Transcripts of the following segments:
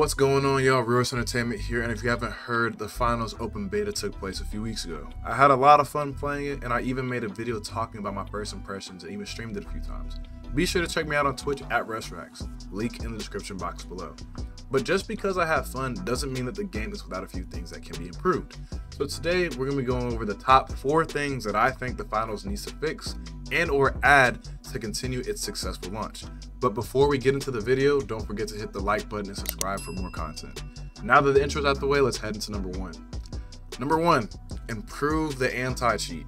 What's going on, y'all? Russ Entertainment here, and if you haven't heard, the finals open beta took place a few weeks ago. I had a lot of fun playing it, and I even made a video talking about my first impressions and even streamed it a few times. Be sure to check me out on Twitch at RussRacks, link in the description box below. But just because I have fun doesn't mean that the game is without a few things that can be improved. So today we're going to be going over the top four things that I think the finals needs to fix and or add to continue its successful launch. But before we get into the video, don't forget to hit the like button and subscribe for more content. Now that the intro's out the way, let's head into number one. Number one, improve the anti-cheat.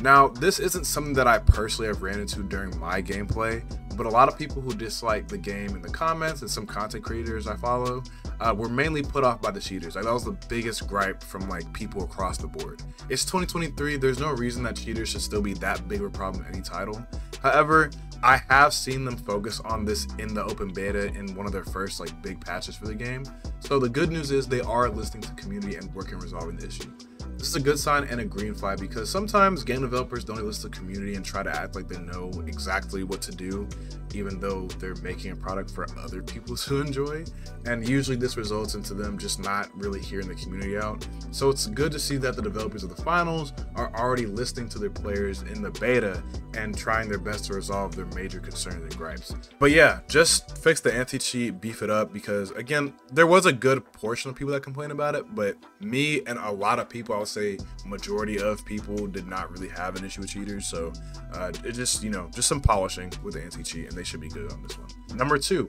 Now, this isn't something that I personally have ran into during my gameplay, but a lot of people who dislike the game in the comments and some content creators I follow uh, were mainly put off by the cheaters. Like that was the biggest gripe from like people across the board. It's 2023. There's no reason that cheaters should still be that big of a problem in any title. However, I have seen them focus on this in the open beta in one of their first like big patches for the game. So the good news is they are listening to community and working resolving the issue. This is a good sign and a green flag because sometimes game developers don't listen to the community and try to act like they know exactly what to do, even though they're making a product for other people to enjoy. And usually this results into them just not really hearing the community out. So it's good to see that the developers of the finals are already listening to their players in the beta and trying their best to resolve their major concerns and gripes. But yeah, just fix the anti-cheat, beef it up because again, there was a good portion of people that complained about it, but me and a lot of people I was say majority of people did not really have an issue with cheaters. So uh, it just, you know, just some polishing with the anti-cheat and they should be good on this one. Number two,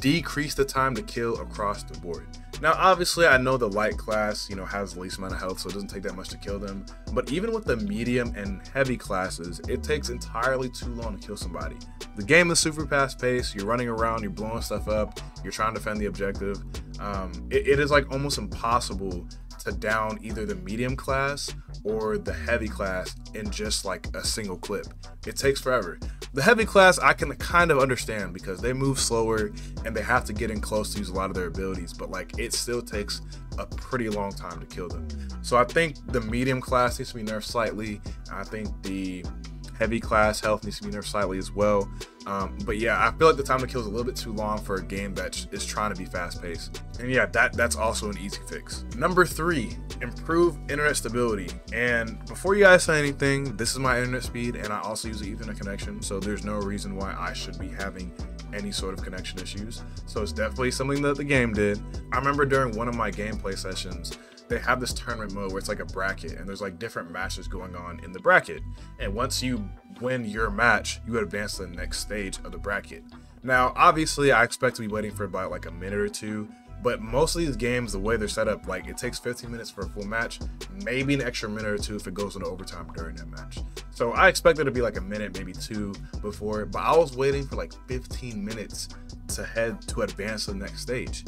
decrease the time to kill across the board. Now, obviously, I know the light class, you know, has the least amount of health, so it doesn't take that much to kill them. But even with the medium and heavy classes, it takes entirely too long to kill somebody. The game is super fast paced. You're running around, you're blowing stuff up, you're trying to defend the objective. Um, it, it is like almost impossible to down either the medium class or the heavy class in just like a single clip. It takes forever. The heavy class I can kind of understand because they move slower and they have to get in close to use a lot of their abilities, but like it still takes a pretty long time to kill them. So I think the medium class needs to be nerfed slightly. I think the heavy class health needs to be nerfed slightly as well. Um, but yeah, I feel like the time to kill is a little bit too long for a game that is trying to be fast paced. And yeah, that that's also an easy fix. Number three, improve internet stability. And before you guys say anything, this is my internet speed, and I also use an Ethernet connection, so there's no reason why I should be having any sort of connection issues. So it's definitely something that the game did. I remember during one of my gameplay sessions, they have this tournament mode where it's like a bracket and there's like different matches going on in the bracket. And once you win your match, you advance to the next stage of the bracket. Now, obviously, I expect to be waiting for about like a minute or two, but most of these games, the way they're set up, like it takes 15 minutes for a full match, maybe an extra minute or two if it goes into overtime during that match. So I expected it to be like a minute, maybe two before, but I was waiting for like 15 minutes to head to advance to the next stage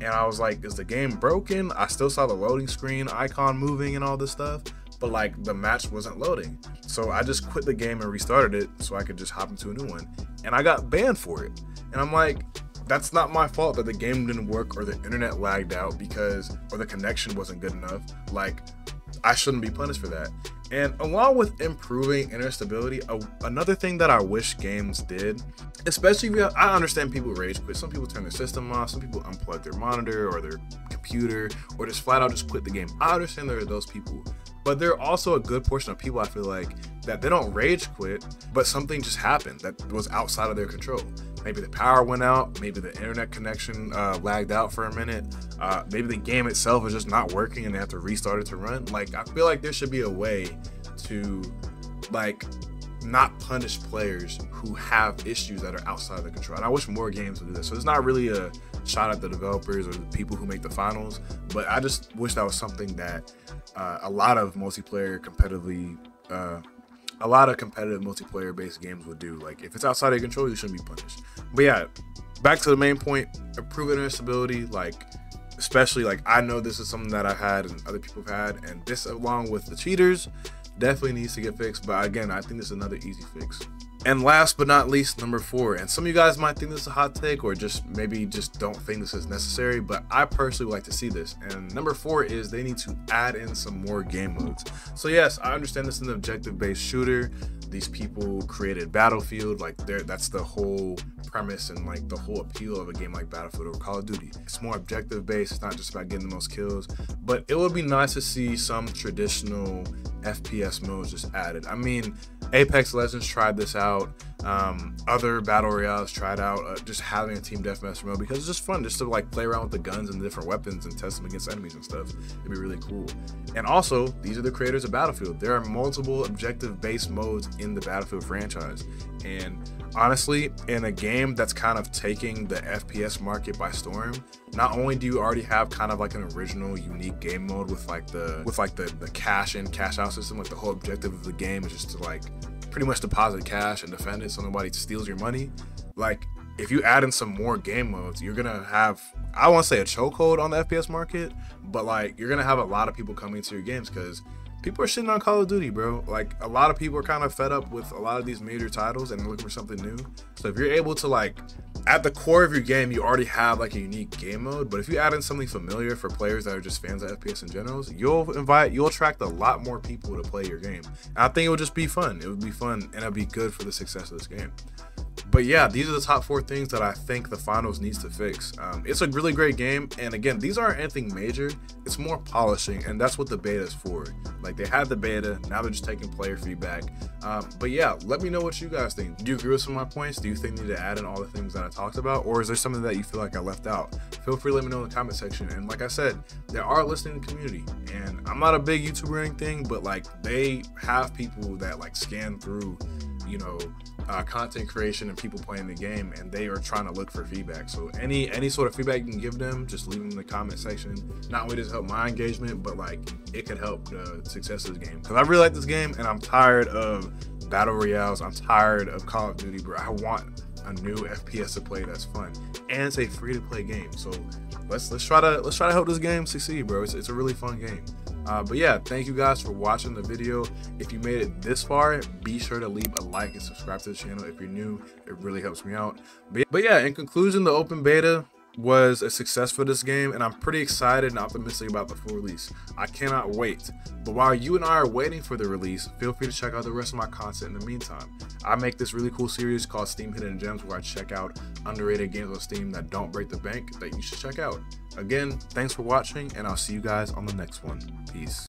and I was like, is the game broken? I still saw the loading screen icon moving and all this stuff, but like the match wasn't loading. So I just quit the game and restarted it so I could just hop into a new one. And I got banned for it. And I'm like, that's not my fault that the game didn't work or the internet lagged out because or the connection wasn't good enough. Like I shouldn't be punished for that. And along with improving inner stability, another thing that I wish games did, especially if you I understand people rage quit. Some people turn their system off, some people unplug their monitor or their computer, or just flat out just quit the game. I understand there are those people, but there are also a good portion of people I feel like that they don't rage quit, but something just happened that was outside of their control. Maybe the power went out, maybe the internet connection uh, lagged out for a minute, uh, maybe the game itself is just not working and they have to restart it to run. Like, I feel like there should be a way to, like, not punish players who have issues that are outside of their control. And I wish more games would do that. So it's not really a shot at the developers or the people who make the finals, but I just wish that was something that uh, a lot of multiplayer competitively uh, a lot of competitive multiplayer based games would do. Like if it's outside of your control, you shouldn't be punished. But yeah, back to the main point, improve internet stability, like especially like I know this is something that I've had and other people have had, and this along with the cheaters definitely needs to get fixed. But again, I think this is another easy fix. And last but not least, number four. And some of you guys might think this is a hot take or just maybe just don't think this is necessary, but I personally like to see this. And number four is they need to add in some more game modes. So yes, I understand this is an objective based shooter. These people created Battlefield, like that's the whole premise and like the whole appeal of a game like Battlefield or Call of Duty. It's more objective based, it's not just about getting the most kills, but it would be nice to see some traditional FPS modes just added. I mean, Apex Legends tried this out. Um, other battle royales tried out uh, just having a team deathmatch mode because it's just fun just to like play around with the guns and the different weapons and test them against enemies and stuff. It'd be really cool. And also, these are the creators of Battlefield. There are multiple objective-based modes in the Battlefield franchise, and honestly, in a game that's kind of taking the FPS market by storm, not only do you already have kind of like an original, unique game mode with like the with like the the cash in, cash out system. Like the whole objective of the game is just to like pretty much deposit cash and defend it so nobody steals your money. Like if you add in some more game modes, you're gonna have I won't say a chokehold on the FPS market, but like you're gonna have a lot of people coming to your games because people are shitting on Call of Duty, bro. Like a lot of people are kind of fed up with a lot of these major titles and looking for something new. So if you're able to like at the core of your game, you already have like a unique game mode. But if you add in something familiar for players that are just fans of FPS in general, you'll invite, you'll attract a lot more people to play your game. And I think it would just be fun. It would be fun and it'd be good for the success of this game but yeah, these are the top four things that I think the finals needs to fix. Um, it's a really great game, and again, these aren't anything major. It's more polishing, and that's what the beta is for. Like they had the beta, now they're just taking player feedback. Um, but yeah, let me know what you guys think. Do you agree with some of my points? Do you think need to add in all the things that I talked about, or is there something that you feel like I left out? Feel free to let me know in the comment section. And like I said, there are listening community, and I'm not a big YouTuber or anything, but like they have people that like scan through, you know uh, content creation and people playing the game and they are trying to look for feedback. So any any sort of feedback you can give them just leave them in the comment section. Not only does it help my engagement but like it could help the success of this game. Because i really like this game and i'm tired of battle royales. I'm tired of call of duty bro. I want a new fps to play that's fun and it's a free to play game. So let's let's try to let's try to help this game succeed bro. It's, it's a really fun game uh, but yeah, thank you guys for watching the video. If you made it this far, be sure to leave a like and subscribe to the channel. If you're new, it really helps me out. But, but yeah, in conclusion, the open beta was a success for this game and I'm pretty excited and optimistic about the full release. I cannot wait. But while you and I are waiting for the release, feel free to check out the rest of my content in the meantime. I make this really cool series called Steam Hidden Gems where I check out underrated games on Steam that don't break the bank that you should check out. Again, thanks for watching, and I'll see you guys on the next one. Peace.